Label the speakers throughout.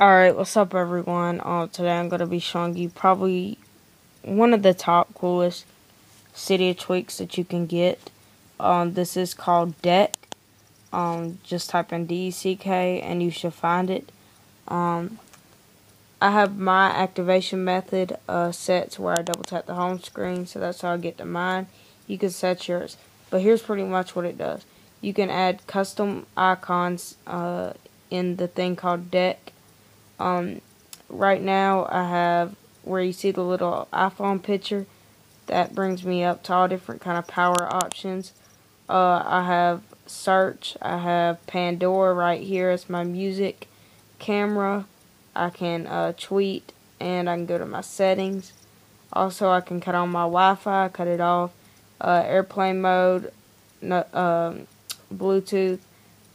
Speaker 1: Alright, what's up everyone? Uh, today I'm going to be showing you probably one of the top coolest Cydia tweaks that you can get. Um, this is called Deck. Um, just type in D-E-C-K and you should find it. Um, I have my activation method uh, set to where I double tap the home screen, so that's how I get to mine. You can set yours, but here's pretty much what it does. You can add custom icons uh, in the thing called Deck um, right now I have where you see the little iPhone picture. That brings me up to all different kind of power options. Uh, I have search. I have Pandora right here as my music camera. I can uh, tweet and I can go to my settings. Also, I can cut on my Wi-Fi, cut it off. Uh, airplane mode, no, um, Bluetooth,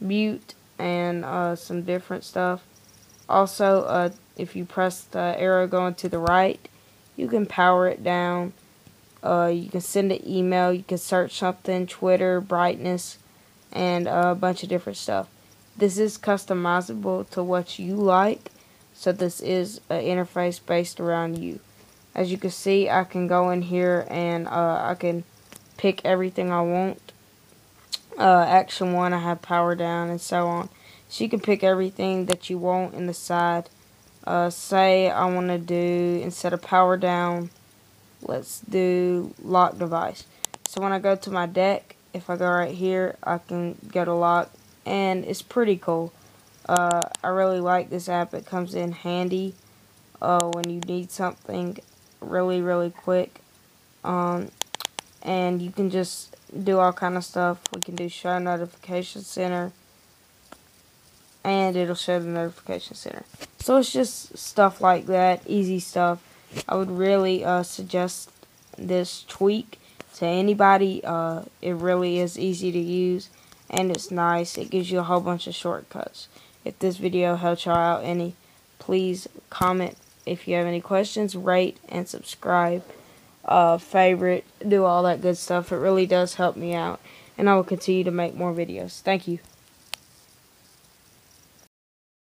Speaker 1: mute, and uh, some different stuff. Also, uh, if you press the arrow going to the right, you can power it down. Uh, you can send an email. You can search something, Twitter, brightness, and uh, a bunch of different stuff. This is customizable to what you like. So this is an interface based around you. As you can see, I can go in here and uh, I can pick everything I want. Uh, action 1, I have power down and so on. So you can pick everything that you want in the side. Uh, say I want to do, instead of power down, let's do lock device. So when I go to my deck, if I go right here, I can go to lock, and it's pretty cool. Uh, I really like this app. It comes in handy uh, when you need something really, really quick. Um, and you can just do all kind of stuff. We can do show notification center and it'll show the notification center. So it's just stuff like that, easy stuff. I would really uh, suggest this tweak to anybody. Uh, it really is easy to use and it's nice. It gives you a whole bunch of shortcuts. If this video helped y'all out any, please comment if you have any questions, rate and subscribe, uh, favorite, do all that good stuff. It really does help me out and I will continue to make more videos. Thank you.